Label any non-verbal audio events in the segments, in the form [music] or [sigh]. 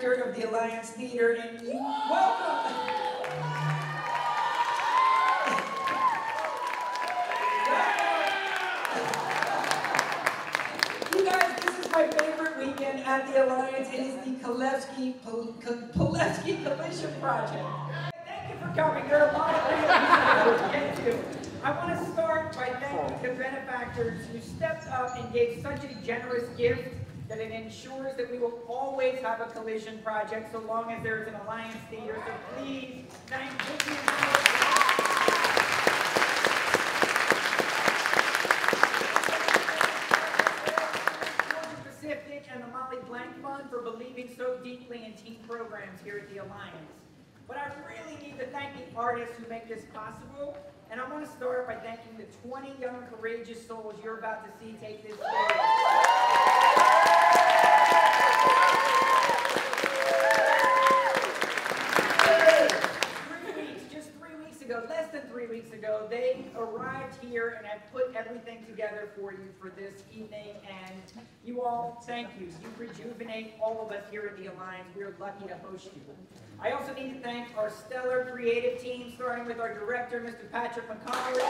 director of the Alliance Theater, and you welcome. [laughs] You guys, this is my favorite weekend at the Alliance. It is the Palefsky, Collision Project. Thank you for coming. There are a lot of things to get to. I want to start by thanking the benefactors who stepped up and gave such a generous gift that it ensures that we will always have a collision project so long as there is an Alliance Theater. So please thank Palefsky and the Molly Blank Fund for believing so deeply in teen programs here at the Alliance. But I really need to thank the artists who make this possible, and I want to start by thanking the 20 young courageous souls you're about to see take this stage. Three weeks, just three weeks ago, less than three weeks ago, they arrived here and have put everything together for you for this evening. And you all, thank you. You rejuvenate all of us here at the Alliance. We're lucky to host you. I also need to thank our stellar creative team, starting with our director, Mr. Patrick McColery.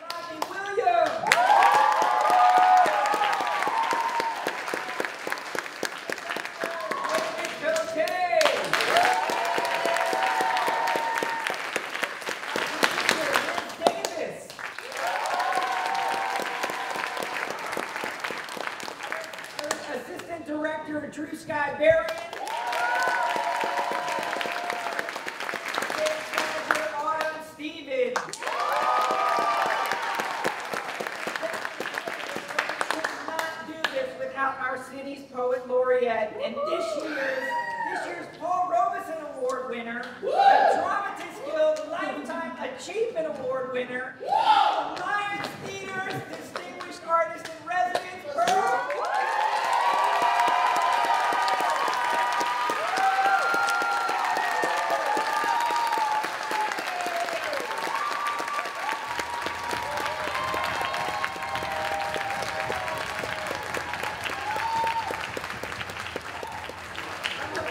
Rodney Williams. Assistant Director Drew Sky Berrien. Stage Manager Autumn Stevens. Could not do this without our city's poet laureate and this year's this year's Paul Robeson Award winner, the Dramatist Guild Lifetime Achievement Award winner, Alliance Theater's Distinguished Artist in Residence, Pearl.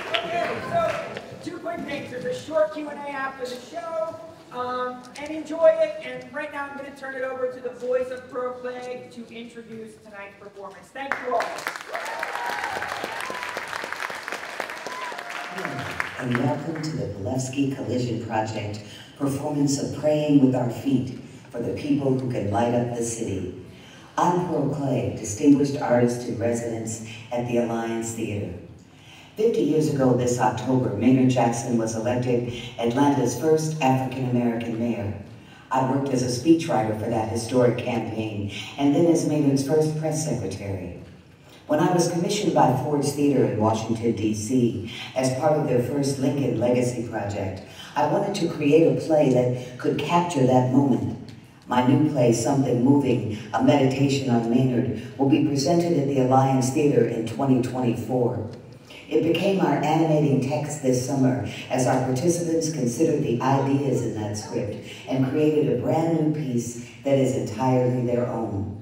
Okay, so two quick things. There's a short Q&A after the show, um, and enjoy it. And right now, I'm going to turn it over to the voice of Pro Play to introduce tonight's performance. Thank you all. And welcome to the Palefsky Collision Project performance of Praying with Our Feet for the people who can light up the city. I'm Pearl Cleage, Distinguished Artist in Residence at the Alliance Theater. 50 years ago this October, Maynard Jackson was elected Atlanta's first African-American mayor. I worked as a speechwriter for that historic campaign and then as Maynard's first press secretary. When I was commissioned by Ford's Theater in Washington, D.C., as part of their first Lincoln Legacy project, I wanted to create a play that could capture that moment. My new play, Something Moving, a meditation on Maynard, will be presented at the Alliance Theater in 2024. It became our animating text this summer as our participants considered the ideas in that script and created a brand new piece that is entirely their own.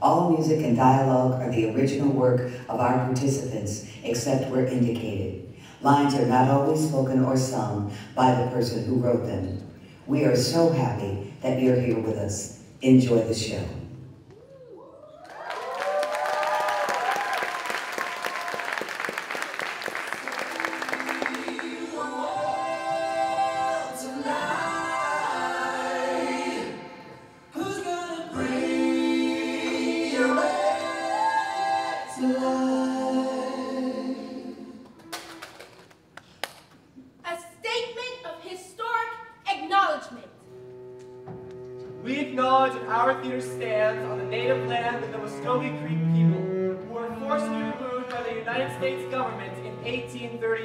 All music and dialogue are the original work of our participants, except where indicated. Lines are not always spoken or sung by the person who wrote them. We are so happy that you're here with us. Enjoy the show.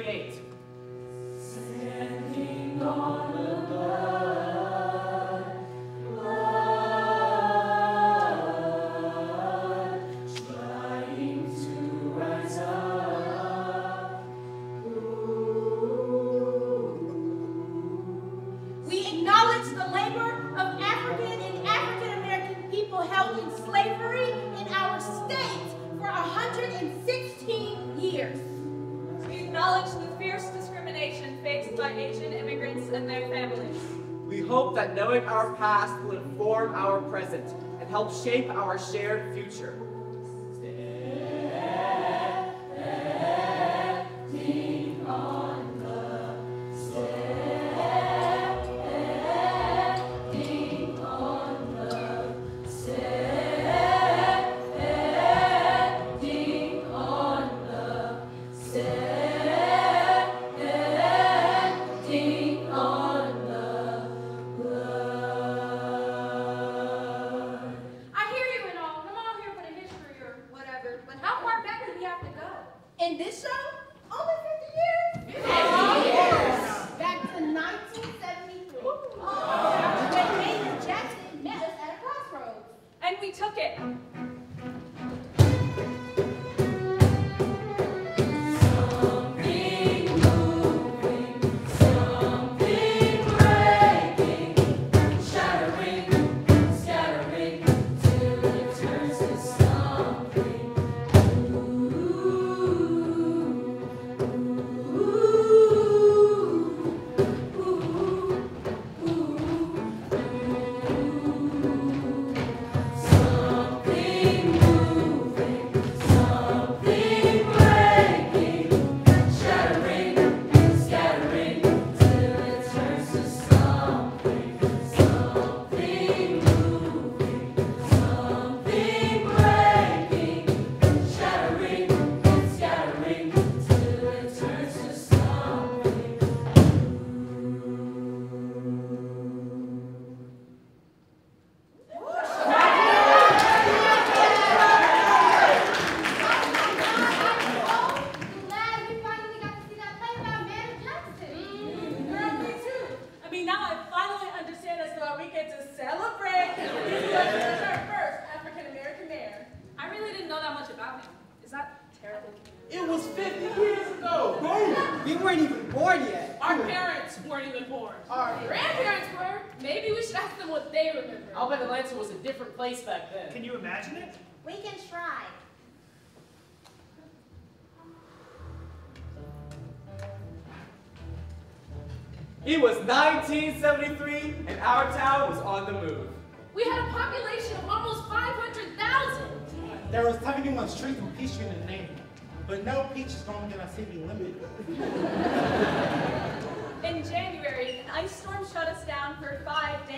1838. Standing on past will inform our present and help shape our shared future.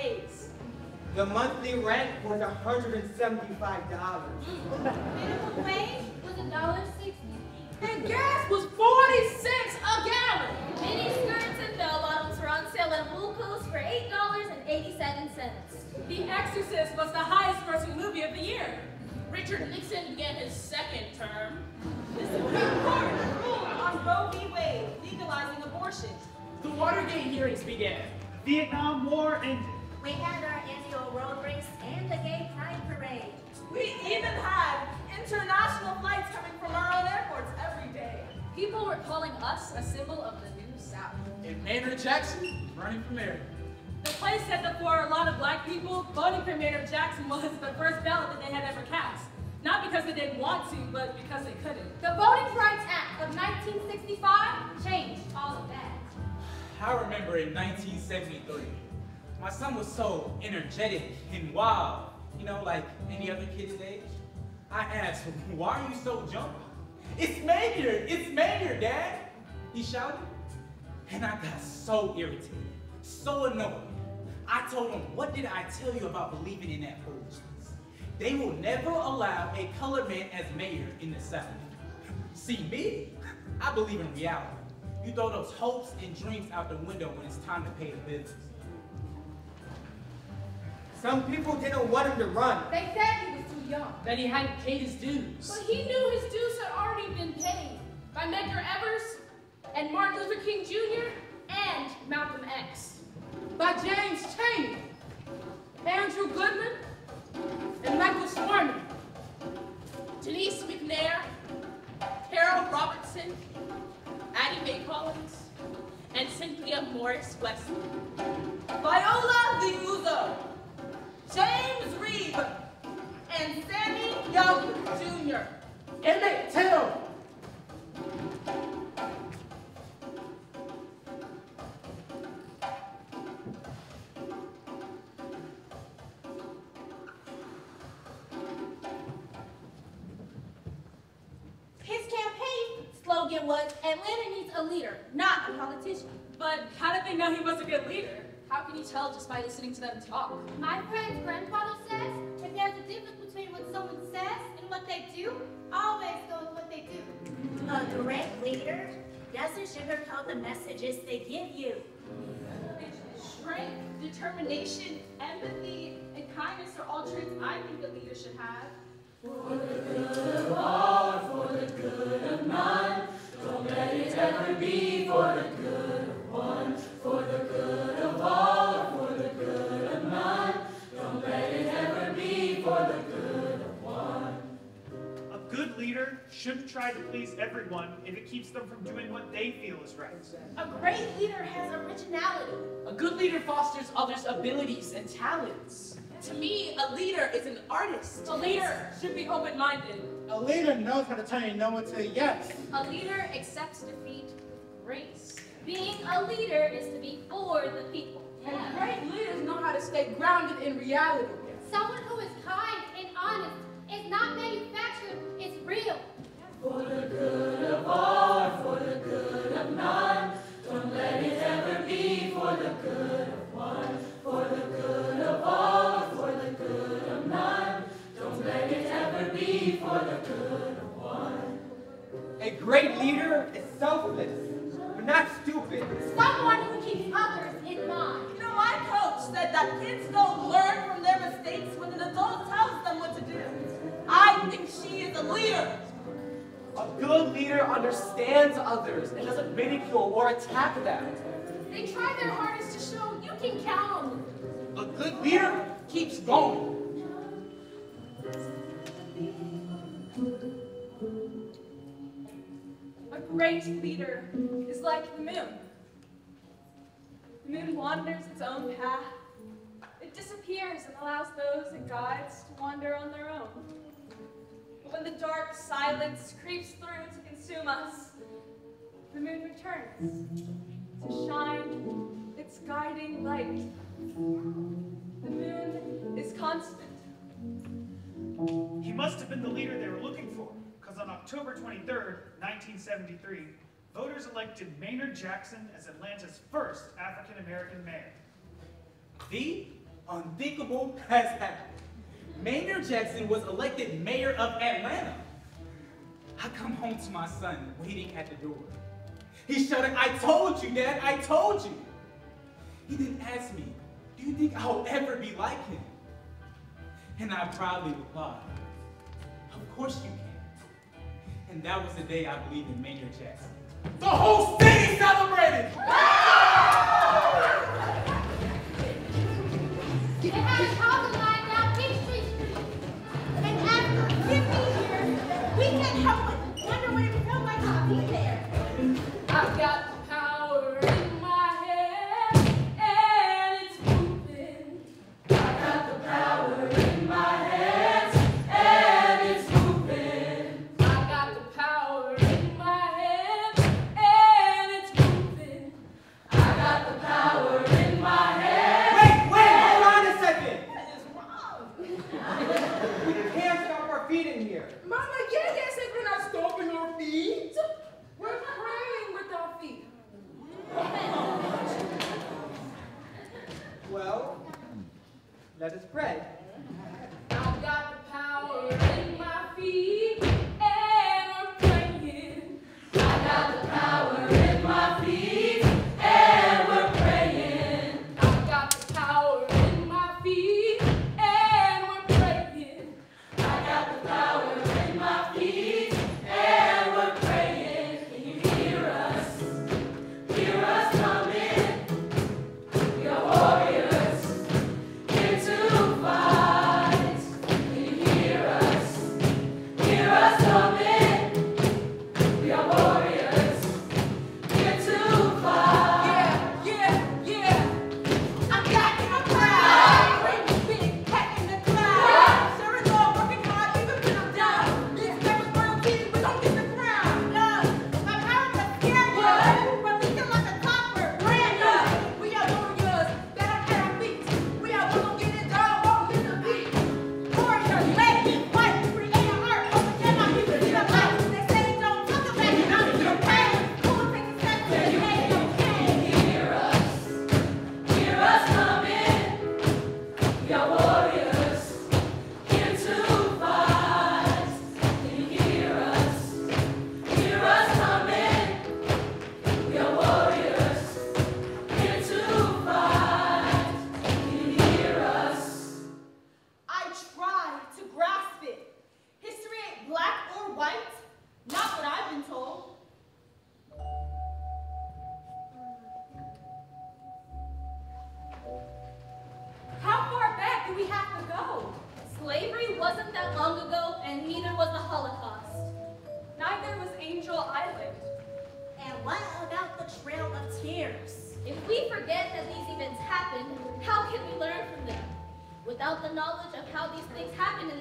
Days. The monthly rent was $175. Minimum wage was a dollar sixty. And gas was 40 cents a gallon. Mini skirts and bell bottoms were on sale at Woolco's for eight dollars and eighty-seven cents. The Exorcist was the highest grossing movie of the year. Richard Nixon began his second term. The Supreme Court ruled on Roe v. Wade, legalizing abortion. The Watergate hearings began. Vietnam War ended. We had our annual road race and a gay pride parade. We even had international flights coming from our own airports every day. People were calling us a symbol of the New South. And Maynard Jackson running for mayor. The place said that for a lot of black people, voting for Mayor Jackson was the first ballot that they had ever cast. Not because they didn't want to, but because they couldn't. The Voting Rights Act of 1965 changed all of that. I remember in 1973, my son was so energetic and wild, you know, like any other kid his age. I asked, why are you so jumpy? It's Mayor! it's Mayor, Dad, he shouted. And I got so irritated, so annoyed. I told him, what did I tell you about believing in that foolishness? They will never allow a colored man as mayor in the South. See me? I believe in reality. You throw those hopes and dreams out the window when it's time to pay the bills. Some people didn't want him to run. They said he was too young. That he hadn't paid his dues. But he knew his dues had already been paid by Medgar Evers and Martin Luther King Jr. and Malcolm X. By James Chaney, Andrew Goodman, and Michael Schwerner. Denise McNair, Carol Robertson, Addie Mae Collins, and Cynthia Morris Wesley. Viola Liuzzo, James Reeb, and Sammy Younge Jr. Emmett Till. His campaign slogan was, Atlanta needs a leader, not a politician. But how did they know he was a good leader? How can you tell just by listening to them talk? My friend's grandfather says if there's a difference between what someone says and what they do, always go with what they do. A great leader doesn't sugarcoat the messages they give you. Strength, determination, empathy, and kindness are all traits I think a leader should have. A shouldn't try to please everyone if it keeps them from doing what they feel is right. A great leader has originality. A good leader fosters others' abilities and talents. To me, a leader is an artist. A leader should be open-minded. A leader knows how to turn a no into a yes. A leader accepts defeat with grace. Being a leader is to be for the people. And great leaders know how to stay grounded in reality. Someone who is kind and honest is not manufactured, it's real. A great leader is selfless, but not stupid. Someone who keeps others in mind. You know, my coach said that kids don't learn from their mistakes when an adult tells them what to do. I think she is a leader. A good leader understands others and doesn't ridicule or attack them. They try their hardest to show you can count on them. A good leader keeps going. A great leader is like the moon. The moon wanders its own path. It disappears and allows those it guides to wander on their own. But when the dark silence creeps through to consume us, the moon returns to shine its guiding light. The moon is constant. He must have been the leader they were looking for, because on October 23rd, 1973, voters elected Maynard Jackson as Atlanta's first African American mayor. The unthinkable has happened. Maynard Jackson was elected mayor of Atlanta. I come home to my son waiting at the door. He shouted, I told you, Dad, I told you. He didn't ask me, do you think I'll ever be like him? And I proudly replied, of course you can. And that was the day I believed in Maynard Jackson. The whole city celebrated! It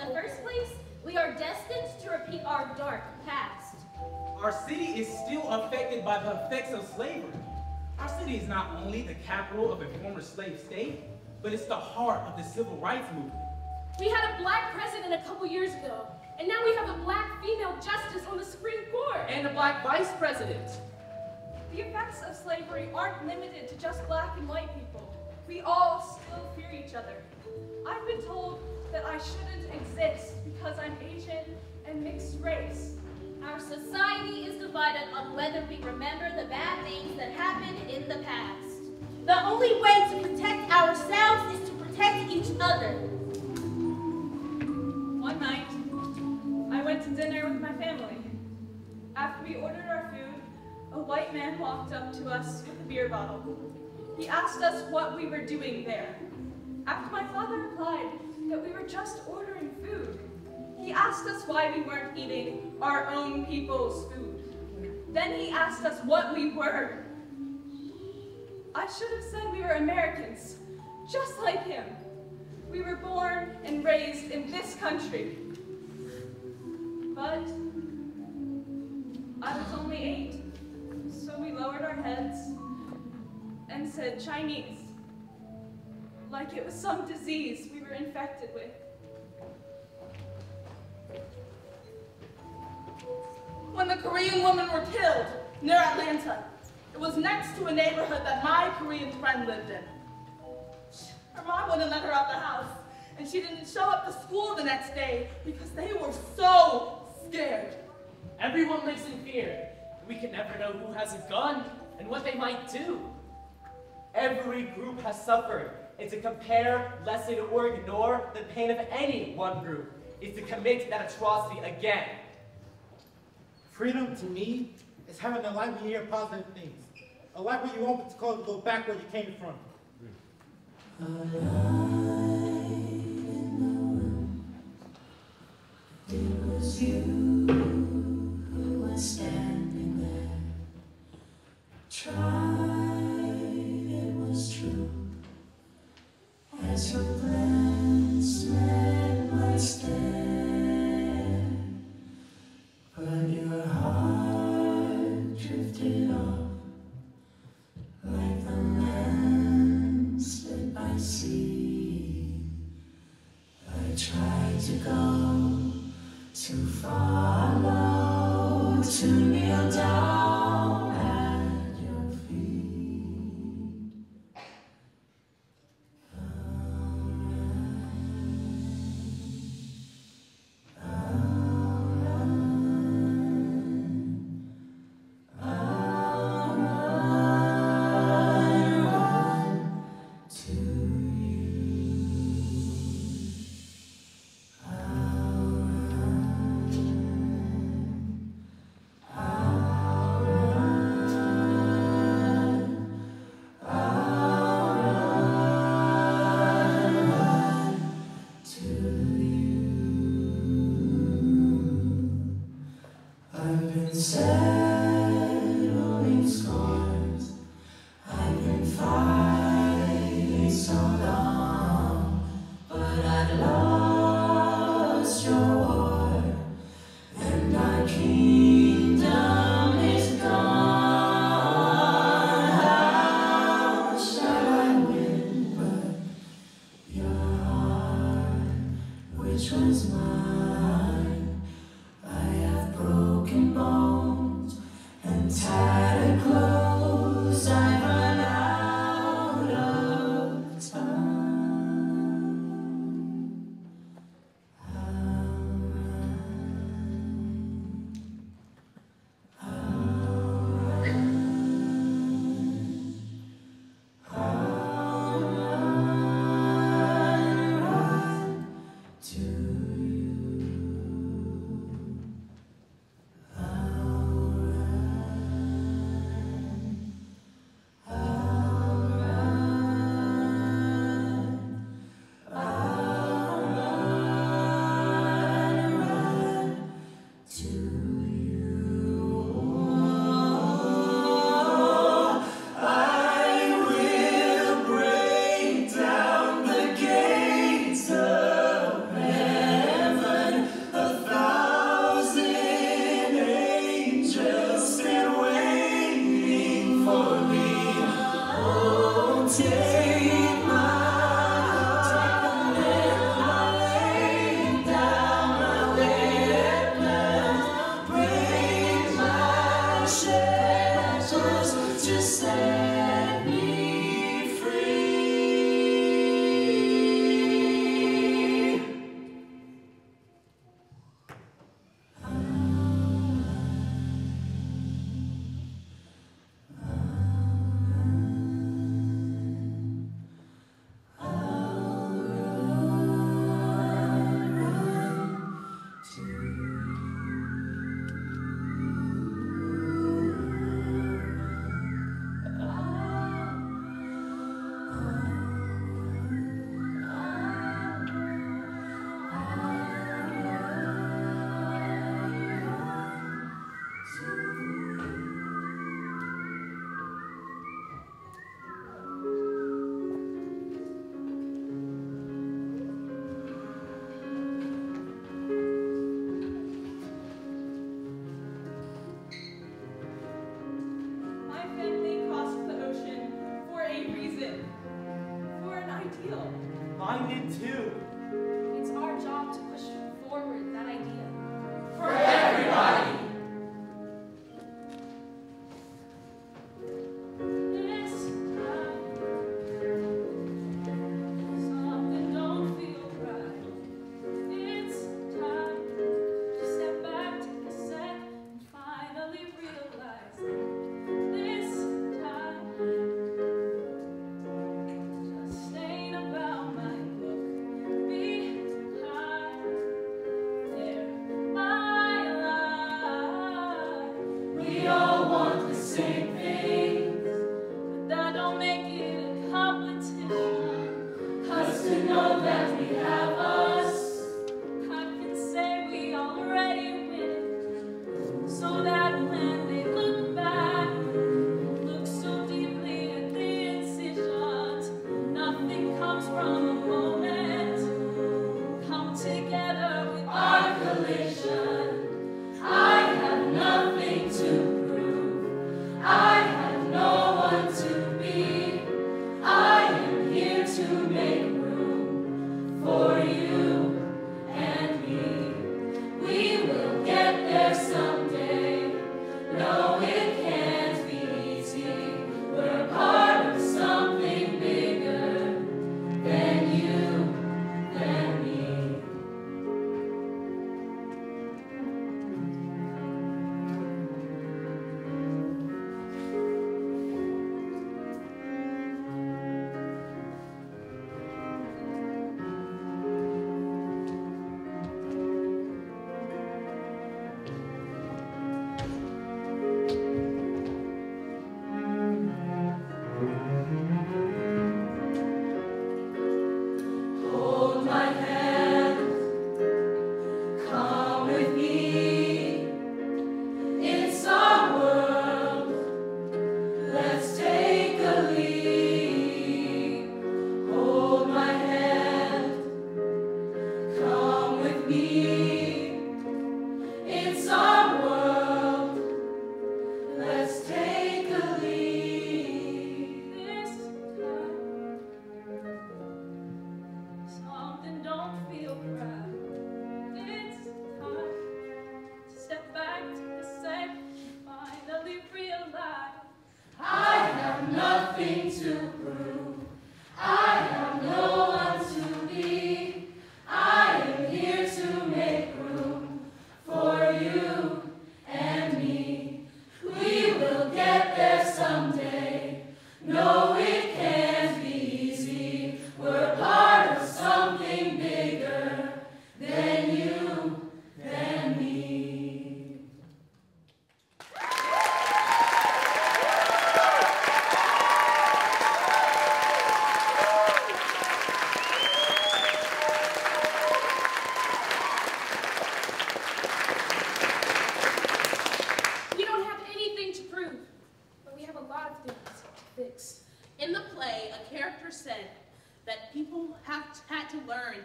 the first place, we are destined to repeat our dark past. Our city is still affected by the effects of slavery. Our city is not only the capital of a former slave state, but it's the heart of the civil rights movement. We had a black president a couple years ago, and now we have a black female justice on the Supreme Court. And a black vice president. The effects of slavery aren't limited to just black and white people. We all still fear each other. I've been told that I shouldn't exist because I'm Asian and mixed race. Our society is divided on whether we remember the bad things that happened in the past. The only way to protect ourselves is to protect each other. One night, I went to dinner with my family. After we ordered our food, a white man walked up to us with a beer bottle. He asked us what we were doing there. After my father replied that we were just ordering food, he asked us why we weren't eating our own people's food. Then he asked us what we were. I should have said we were Americans, just like him. We were born and raised in this country. But I was only eight, so we lowered our heads and said Chinese, like it was some disease we were infected with. When the Korean women were killed near Atlanta, it was next to a neighborhood that my Korean friend lived in. Her mom wouldn't let her out the house, and she didn't show up to school the next day because they were so scared. Everyone lives in fear. We can never know who has a gun and what they might do. Every group has suffered, and to compare, lessen, or ignore the pain of any one group It's to commit that atrocity again. Freedom to me is having a life where you hear positive things. A life where you won't go, go back where you came from. It was you who was standing there. Tried, As your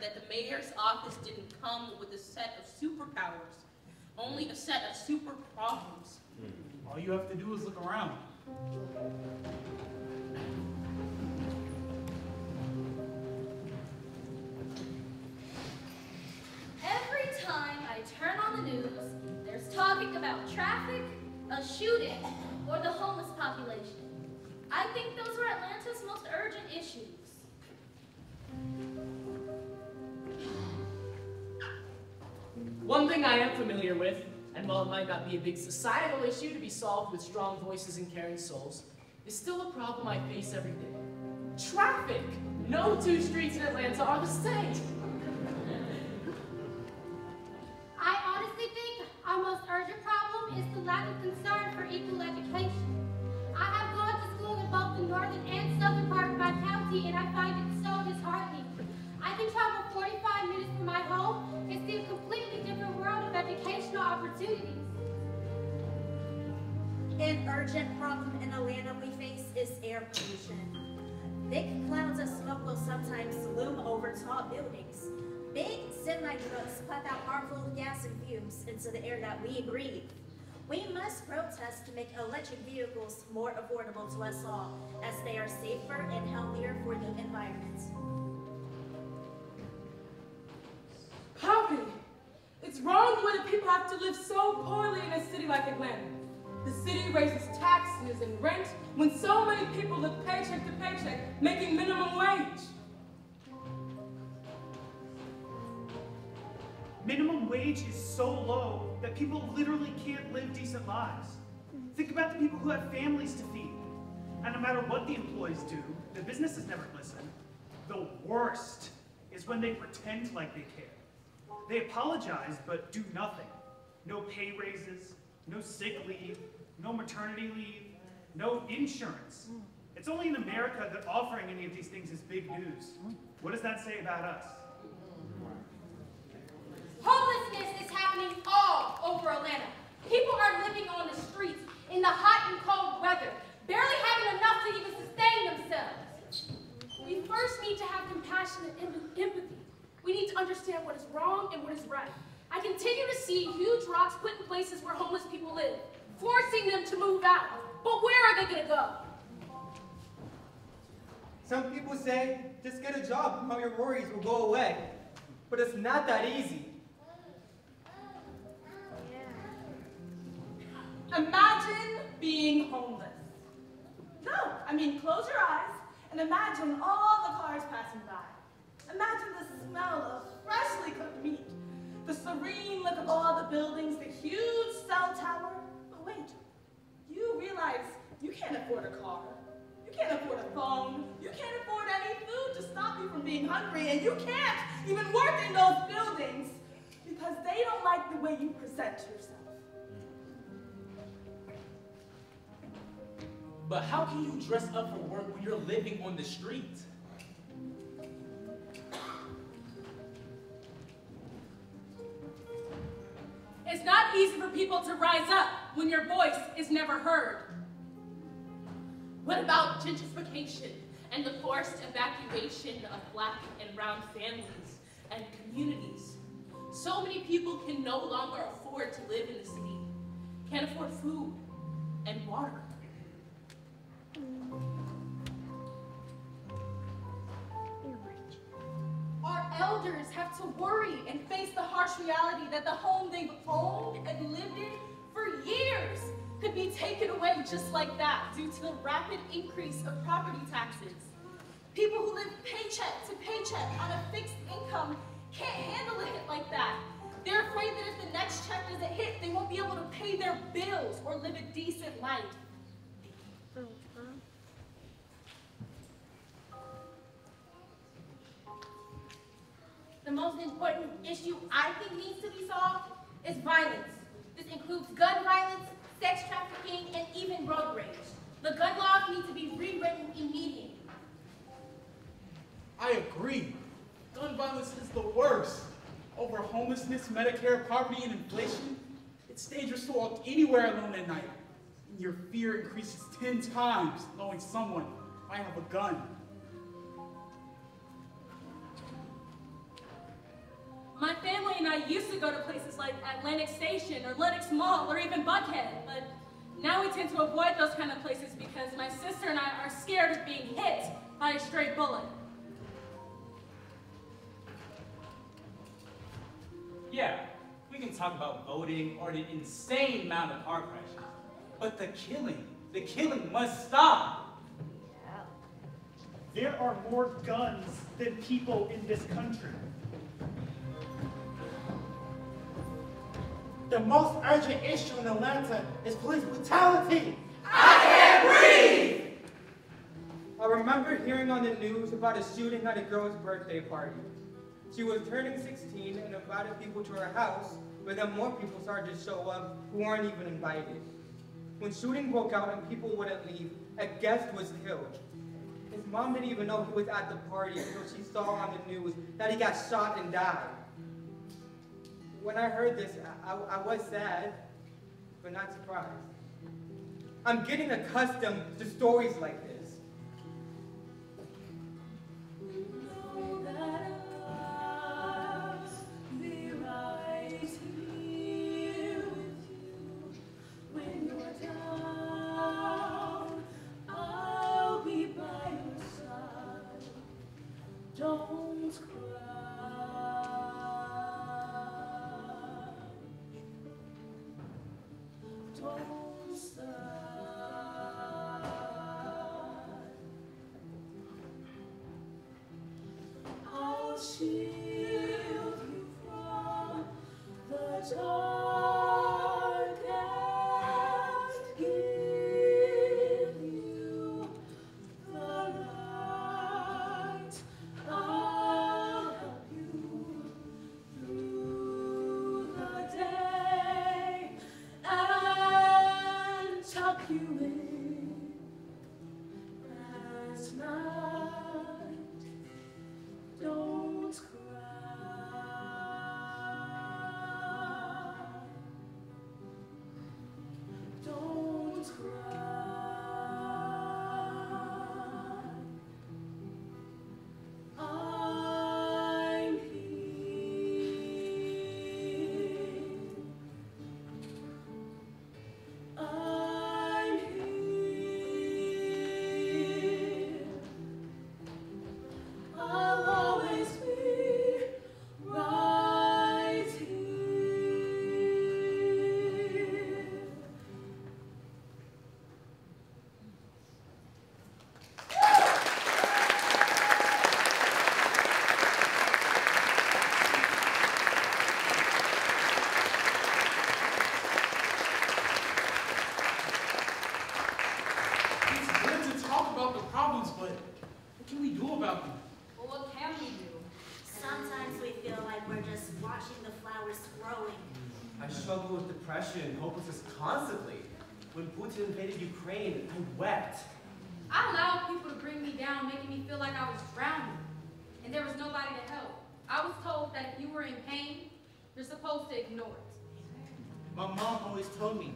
that the mayor's office didn't come with a set of superpowers, only a set of super problems. All you have to do is look around. Every time I turn on the news, there's talking about traffic, a shooting, or the homeless population. I think those are Atlanta's most urgent issues. One thing I am familiar with, and while it might not be a big societal issue to be solved with strong voices and caring souls, is still a problem I face every day. Traffic! No two streets in Atlanta are the same. I honestly think our most urgent problem is the lack of concern for equal education. I have gone to school in both the northern and southern part of my county, and I find it so disheartening. Can travel 45 minutes from my home and see a completely different world of educational opportunities. An urgent problem in Atlanta we face is air pollution. Thick clouds of smoke will sometimes loom over tall buildings. Big semi-trucks puff out harmful gas and fumes into the air that we breathe. We must protest to make electric vehicles more affordable to us all, as they are safer and healthier for the environment. Have to live so poorly in a city like Atlanta? The city raises taxes and rent when so many people live paycheck to paycheck, making minimum wage. Minimum wage is so low that people literally can't live decent lives. Think about the people who have families to feed. And no matter what the employees do, the businesses never listen. The worst is when they pretend like they care. They apologize but do nothing. No pay raises, no sick leave, no maternity leave, no insurance. It's only in America that offering any of these things is big news. What does that say about us? Homelessness is happening all over Atlanta. People are living on the streets in the hot and cold weather, barely having enough to even sustain themselves. We first need to have compassion and empathy. We need to understand what is wrong and what is right. I continue to see huge rocks put in places where homeless people live, forcing them to move out. But where are they going to go? Some people say, just get a job and all your worries will go away. But it's not that easy. Imagine being homeless. No, I mean, close your eyes and imagine all the cars passing by. Imagine the smell of freshly cooked meat, the serene look of all the buildings, the huge cell tower. But wait, you realize you can't afford a car. You can't afford a phone. You can't afford any food to stop you from being hungry, and you can't even work in those buildings because they don't like the way you present yourself. But how can you dress up for work when you're living on the street? People to rise up when your voice is never heard. What about gentrification and the forced evacuation of black and brown families and communities? So many people can no longer afford to live in the city, can't afford food and water. Elders have to worry and face the harsh reality that the home they've owned and lived in for years could be taken away just like that due to the rapid increase of property taxes. People who live paycheck to paycheck on a fixed income can't handle a hit like that. They're afraid that if the next check doesn't hit, they won't be able to pay their bills or live a decent life. The most important issue I think needs to be solved is violence. This includes gun violence, sex trafficking, and even road rage. The gun laws need to be rewritten immediately. I agree. Gun violence is the worst. Over homelessness, Medicare, poverty, and inflation, it's dangerous to walk anywhere alone at night. And your fear increases 10 times knowing someone might have a gun. I used to go to places like Atlantic Station or Lenox Mall or even Buckhead, but now we tend to avoid those kind of places because my sister and I are scared of being hit by a stray bullet. Yeah, we can talk about voting or the insane amount of car crashes. But the killing, the killing must stop. There are more guns than people in this country. The most urgent issue in Atlanta is police brutality. I agree. I remember hearing on the news about a shooting at a girl's birthday party. She was turning 16 and invited people to her house, but then more people started to show up who weren't even invited. When shooting broke out and people wouldn't leave, a guest was killed. His mom didn't even know he was at the party until she saw on the news that he got shot and died. When I heard this, I, I, I was sad, but not surprised. I'm getting accustomed to stories like this. Struggle with depression and hopelessness constantly. When Putin invaded Ukraine, I wept. I allowed people to bring me down, making me feel like I was drowning. And there was nobody to help. I was told that if you were in pain, you're supposed to ignore it. My mom always told me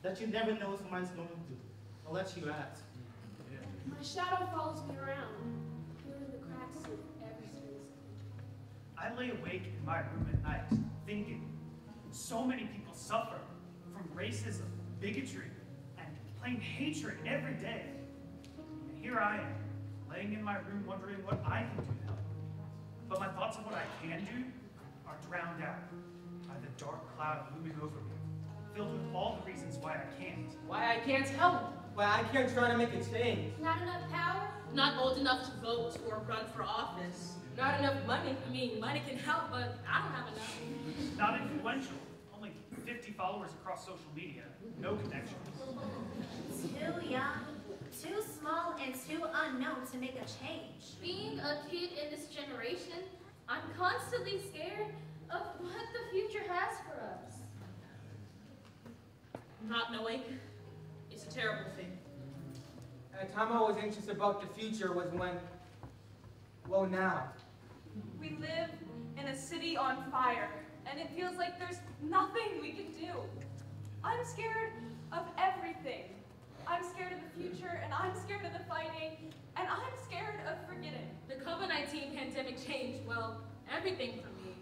that you never know what somebody's going through unless you ask. My shadow follows me around, filling the cracks of every space. I lay awake in my room at night, thinking, so many people suffer from racism, bigotry, and plain hatred every day. And here I am, laying in my room wondering what I can do to help. But my thoughts of what I can do are drowned out by the dark cloud looming over me, filled with all the reasons why I can't. Why I can't help. Why I can't try to make a change. Not enough power? Not old enough to vote or run for office. Not enough money. I mean, money can help, but I don't have enough. Not influential, only 50 followers across social media, no connections. Too young, too small, and too unknown to make a change. Being a kid in this generation, I'm constantly scared of what the future has for us. Not knowing is a terrible thing. At a time I was anxious about the future was when, well now. We live in a city on fire, and it feels like there's nothing we can do. I'm scared of everything. I'm scared of the future, and I'm scared of the fighting, and I'm scared of forgetting. The COVID-19 pandemic changed, well, everything for me.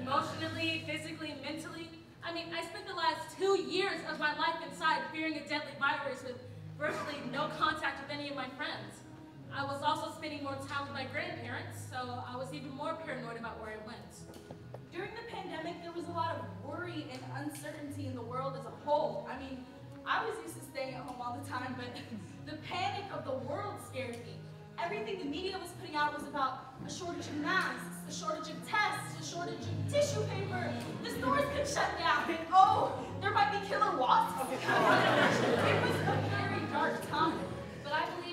Emotionally, physically, mentally. I mean, I spent the last two years of my life inside fearing a deadly virus with virtually no contact with any of my friends. I was also spending more time with my grandparents, so I was even more paranoid about where I went. During the pandemic, there was a lot of worry and uncertainty in the world as a whole. I mean, I was used to staying at home all the time, but [laughs] the panic of the world scared me. Everything the media was putting out was about a shortage of masks, a shortage of tests, a shortage of tissue paper. The stores could shut down, and oh, there might be killer wasps. [laughs] it was a very dark time. But I believe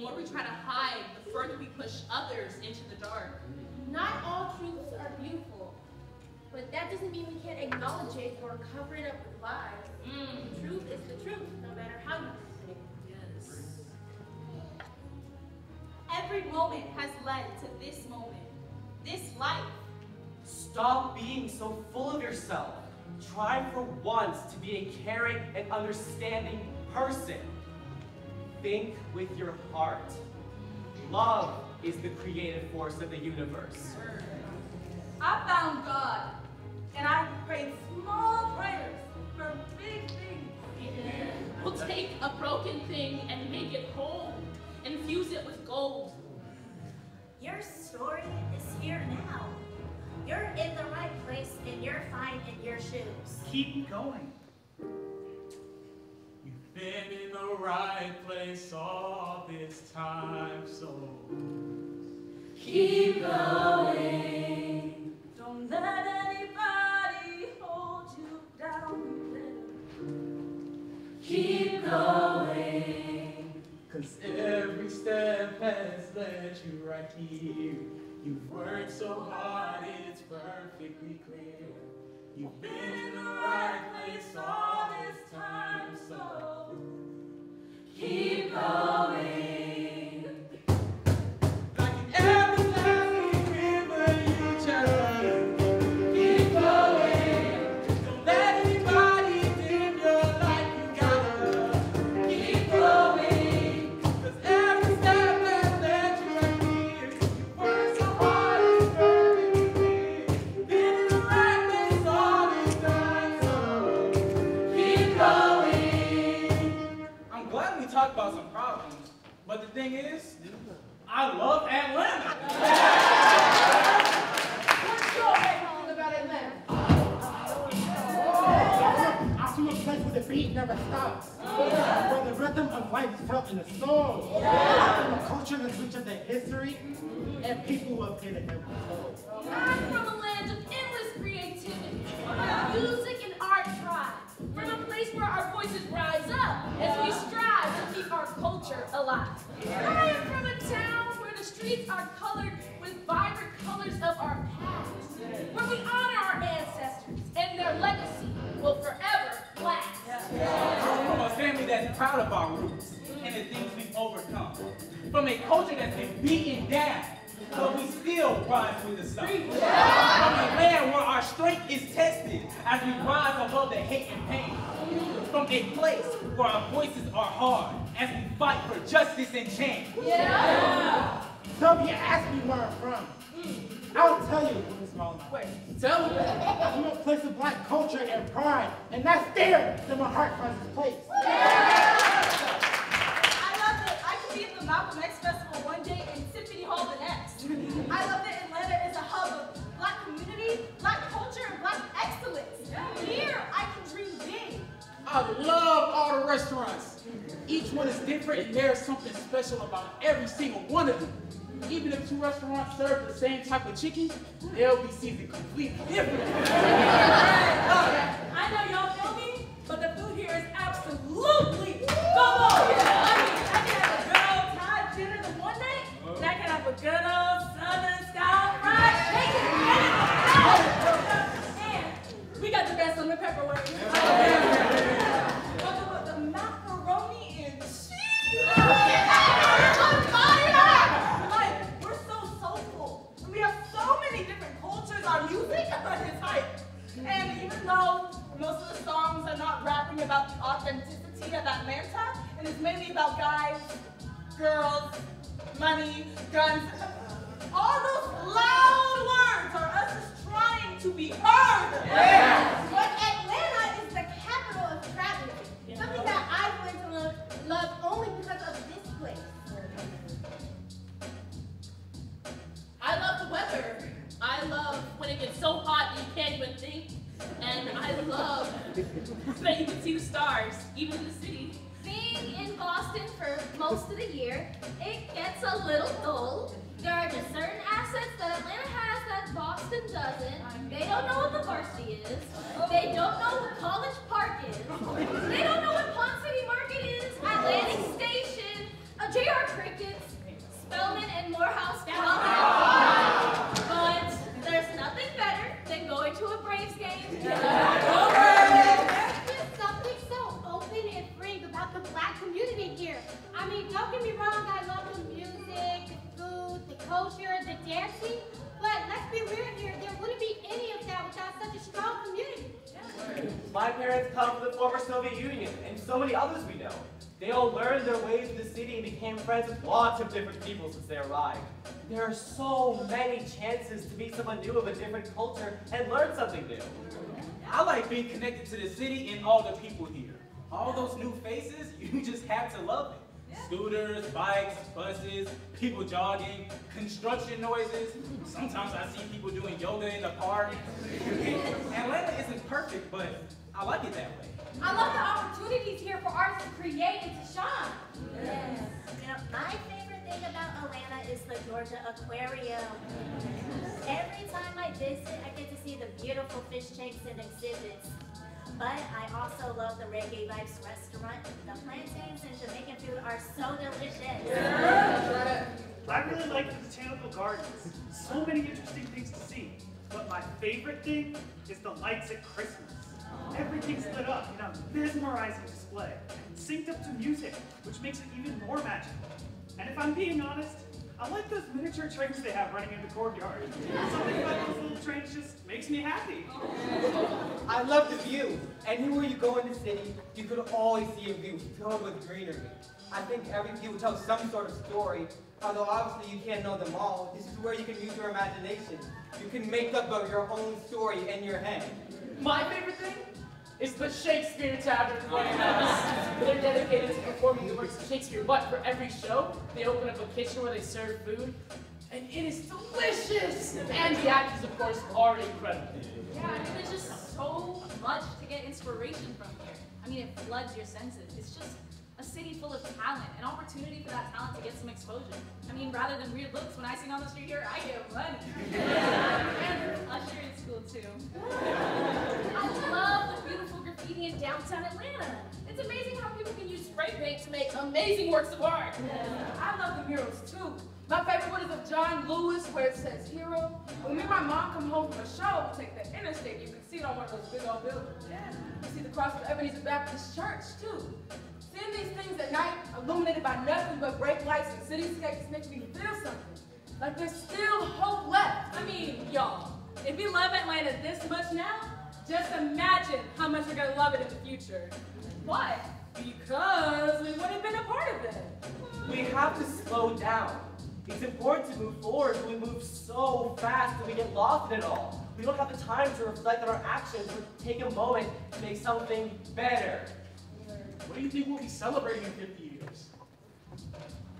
more we try to hide, the further we push others into the dark. Not all truths are beautiful, but that doesn't mean we can't acknowledge it or cover it up with lies. Mm. The truth is the truth, no matter how you present it. Yes. Every moment has led to this moment, this life. Stop being so full of yourself. Try for once to be a caring and understanding person. Think with your heart. Love is the creative force of the universe. I found God, and I prayed small prayers for big things. We'll take a broken thing and make it whole, infuse it with gold. Your story is here now. You're in the right place and you're fine in your shoes. Keep going. The right place all this time, so Keep going. Don't let anybody hold you down. Keep going. Cause every step has led you right here. You've worked so hard, it's perfectly clear. You've been in the right place all going. Thing is, I love Atlanta. What's your opinion about Atlanta? I see a place where the beat never stops. Where the rhythm of life is felt in the soul. And the culture that reaches the history and people who have been it every soul. I'm from a land of endless creativity. Where music and art thrive. From a place where our voices rise up as we strive to keep our culture alive. I am from a town where the streets are colored with vibrant colors of our past, where we honor our ancestors and their legacy will forever last. From a family that's proud of our roots and the things we've overcome. From a culture that's been beaten down, but we still rise with the sun. From a land where our strength is tested as we rise above the hate and pain. From a place where our voices are hard as we fight for justice and change. Yeah. So if you ask me where I'm from, mm. I'll tell you, Miss Mullen. Wait, tell me. I'm a place of black culture and pride, and that's there that my heart finds its place. Yeah. I love that I can be at the Malcolm X Festival one day and Symphony Hall the next. I love I love all the restaurants. Each one is different and there's something special about every single one of them. Even if two restaurants serve the same type of chicken, they'll be seasoned completely different. [laughs] I know y'all feel me, but the food here is absolutely go I mean, I can have a good old Thai dinner the one night, and I can have a good old Southern style fried chicken. And we got the best on the pepper not rapping about the authenticity of Atlanta, and it's mainly about guys, girls, money, guns, all those loud words are us just trying to be heard. But Atlanta is the capital of traveling. Something that I've learned to love, love only because of this place. I love the weather. I love when it gets so hot you can't even think. And I love that you can see the stars, even in the city. Being in Boston for most of the year, it gets a little dull. There are just certain assets that Atlanta has that Boston doesn't. They don't know what the varsity is. They don't know what College Park is. They don't know what Ponce City Market is, Atlantic Station, a JR Crickets, Spelman and Morehouse Common. But there's nothing better than going to a Braves game. Freeing about the black community here. I mean, don't get me wrong, I love the music, the food, the culture, the dancing, but let's be real here, there wouldn't be any of that without such a strong community. My parents come from the former Soviet Union, and so many others we know. They all learned their ways in the city and became friends with lots of different people since they arrived. There are so many chances to meet someone new of a different culture and learn something new. I like being connected to the city and all the people here. All those new faces, [laughs] you just have to love it. Scooters, bikes, buses, people jogging, construction noises. Sometimes I see people doing yoga in the park. [laughs] Atlanta isn't perfect, but I like it that way. I love the opportunities here for artists to create and to shine. Yes. You know, my favorite thing about Atlanta is the Georgia Aquarium. Every time I visit, I get to see the beautiful fish tanks and exhibits. But I also love the Reggae Vibes restaurant. The plantains and Jamaican food are so delicious. I really like the botanical gardens. So many interesting things to see. But my favorite thing is the lights at Christmas. Everything's lit up in a mesmerizing display, synced up to music, which makes it even more magical. And if I'm being honest, I like those miniature trains they have running in the courtyard. Something about those little trains just makes me happy. I love the view. Anywhere you go in the city, you could always see a view filled with greenery. I think every view tells some sort of story, although obviously you can't know them all. This is where you can use your imagination. You can make up of your own story in your head. My favorite thing is the Shakespeare Tavern. They're dedicated to performing the works of Shakespeare, but for every show, they open up a kitchen where they serve food, and it is delicious! And the actors, of course, are incredible. Yeah, I mean, there's just so much to get inspiration from here. I mean, it floods your senses. It's just a city full of talent, an opportunity for that talent to get some exposure. I mean, rather than weird looks, when I sing on the street here, I get money. [laughs] and Usher is cool too. I love the beautiful in downtown Atlanta. It's amazing how people can use spray paint to make amazing works of art. I love the murals too. My favorite one is of John Lewis, where it says hero. When me and my mom come home from a show, we take the interstate. You can see it on one of those big old buildings. Yeah. You see the cross of Ebenezer Baptist Church too. Seeing these things at night, illuminated by nothing but brake lights and cityscapes, makes me feel something. Like there's still hope left. I mean, y'all, if you love Atlanta this much now, just imagine how much we're gonna love it in the future. Why? Because we would have been a part of it. We have to slow down. It's important to move forward, but we move so fast that we get lost in it all. We don't have the time to reflect on our actions or take a moment to make something better. What do you think we'll be celebrating in 50 years?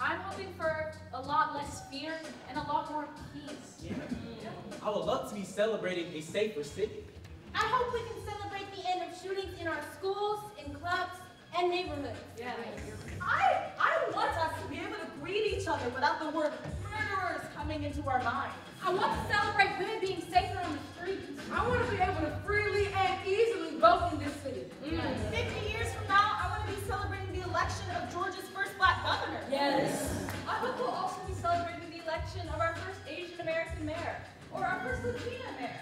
I'm hoping for a lot less fear and a lot more peace. Yeah. I would love to be celebrating a safer city. I hope we can celebrate the end of shootings in our schools, in clubs, and neighborhoods. Yeah. I, I want us to be able to greet each other without the word murderers coming into our minds. I want to celebrate women being safer on the streets. I want to be able to freely and easily vote in this city. Mm. 50 years from now, I want to be celebrating the election of Georgia's first black governor. Yes. I hope we'll also be celebrating the election of our first Asian American mayor or our first Latina mayor.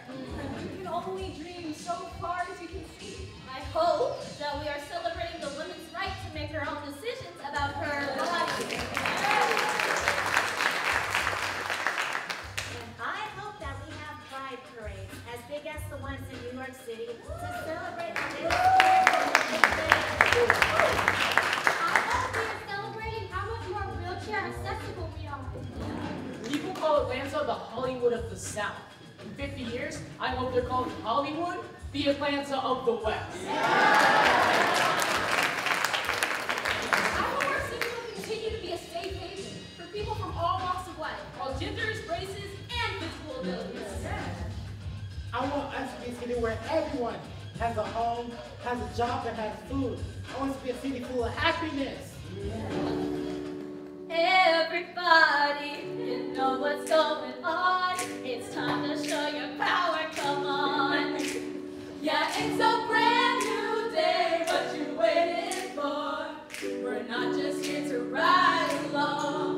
You can only dream so far as you can see. I hope that we are celebrating the women's right to make her own decisions about her body. And I hope that we have pride parades as big as the ones in New York City to celebrate the I call Atlanta the Hollywood of the South. In 50 years, I hope they're calling Hollywood the Atlanta of the West. I hope our city will continue to be a safe haven for people from all walks of life, all genders, races, and physical abilities. I want us to be a city where everyone has a home, has a job, and has food. I want us to be a city full of happiness. Everybody, you know what's going on. It's time to show your power, come on. Yeah, it's a brand new day, what you waiting for? We're not just here to ride along.